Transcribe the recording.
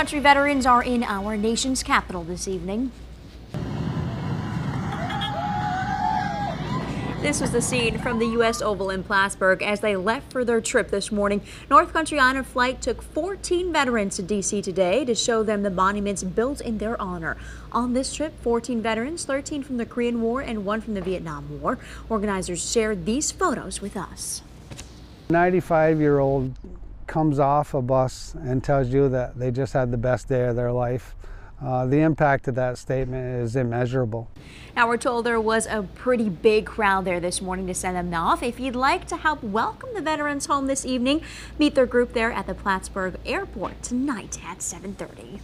Country veterans are in our nation's capital this evening. This was the scene from the U.S. Oval in Plattsburgh as they left for their trip this morning. North Country Honor Flight took 14 veterans to D.C. today to show them the monuments built in their honor. On this trip, 14 veterans, 13 from the Korean War and one from the Vietnam War. Organizers shared these photos with us. 95 year old comes off a bus and tells you that they just had the best day of their life. Uh, the impact of that statement is immeasurable. Now we're told there was a pretty big crowd there this morning to send them off. If you'd like to help welcome the veterans home this evening, meet their group there at the Plattsburgh Airport tonight at 730.